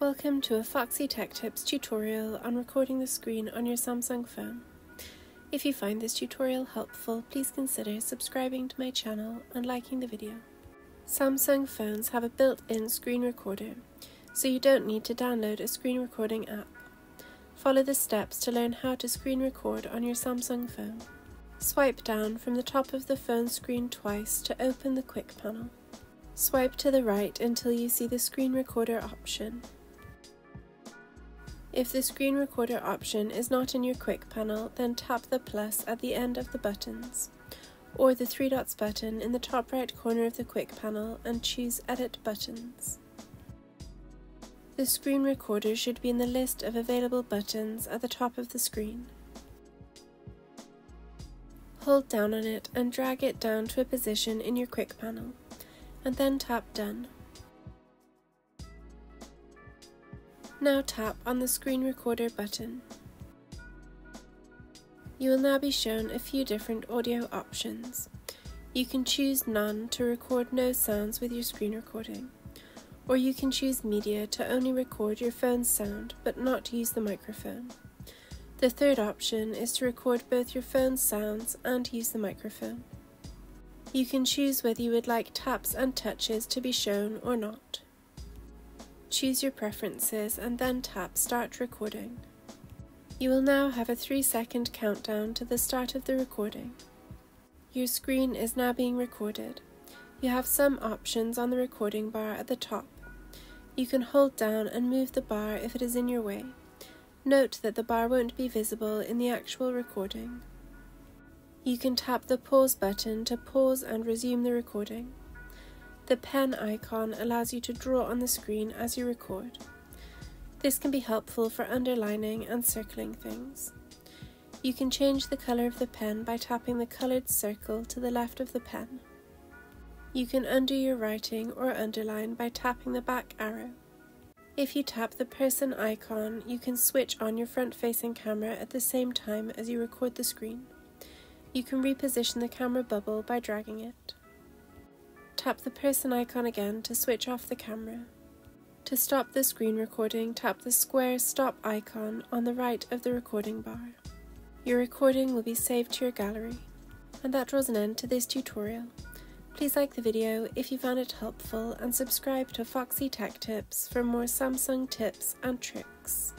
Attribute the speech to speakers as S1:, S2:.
S1: Welcome to a Foxy Tech Tips tutorial on recording the screen on your Samsung phone. If you find this tutorial helpful, please consider subscribing to my channel and liking the video. Samsung phones have a built-in screen recorder, so you don't need to download a screen recording app. Follow the steps to learn how to screen record on your Samsung phone. Swipe down from the top of the phone screen twice to open the quick panel. Swipe to the right until you see the screen recorder option. If the screen recorder option is not in your quick panel, then tap the plus at the end of the buttons, or the three dots button in the top right corner of the quick panel and choose Edit Buttons. The screen recorder should be in the list of available buttons at the top of the screen. Hold down on it and drag it down to a position in your quick panel and then tap Done. Now tap on the screen recorder button. You will now be shown a few different audio options. You can choose None to record no sounds with your screen recording, or you can choose Media to only record your phone's sound but not use the microphone. The third option is to record both your phone's sounds and use the microphone. You can choose whether you would like taps and touches to be shown or not. Choose your preferences and then tap Start Recording. You will now have a 3 second countdown to the start of the recording. Your screen is now being recorded. You have some options on the recording bar at the top. You can hold down and move the bar if it is in your way. Note that the bar won't be visible in the actual recording. You can tap the pause button to pause and resume the recording. The pen icon allows you to draw on the screen as you record. This can be helpful for underlining and circling things. You can change the colour of the pen by tapping the coloured circle to the left of the pen. You can undo your writing or underline by tapping the back arrow. If you tap the person icon, you can switch on your front facing camera at the same time as you record the screen. You can reposition the camera bubble by dragging it. Tap the person icon again to switch off the camera. To stop the screen recording, tap the square stop icon on the right of the recording bar. Your recording will be saved to your gallery. And that draws an end to this tutorial. Please like the video if you found it helpful and subscribe to Foxy Tech Tips for more Samsung tips and tricks.